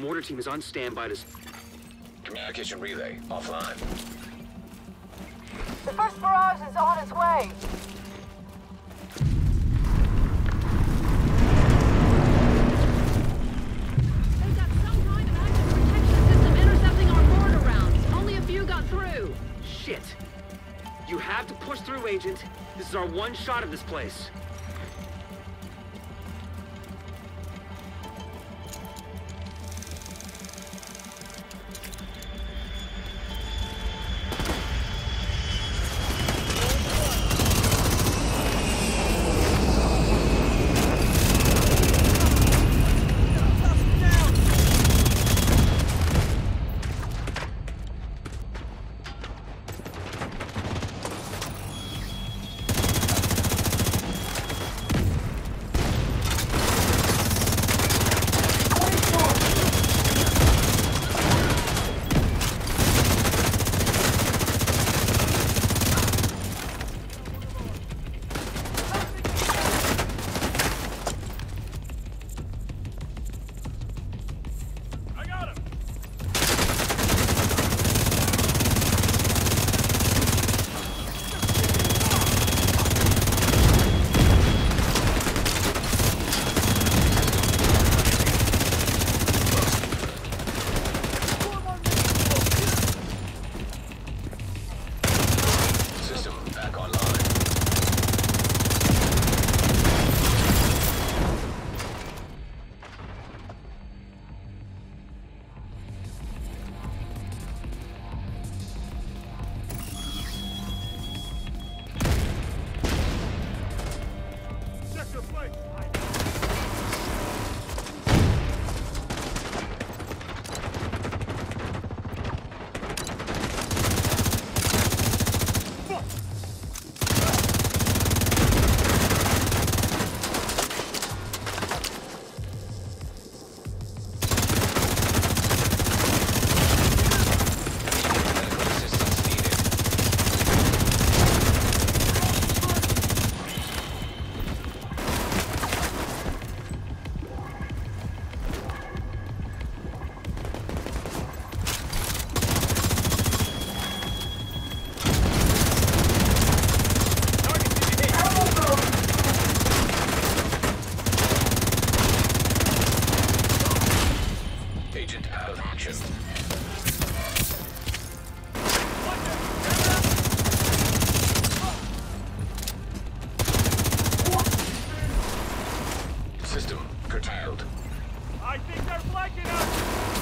mortar team is on standby to... Communication relay offline. The first barrage is on its way. They've some kind of active protection system intercepting our mortar rounds. Only a few got through. Shit. You have to push through, Agent. This is our one shot at this place. your place. Agent out of action. System curtailed. I think they're flanking us!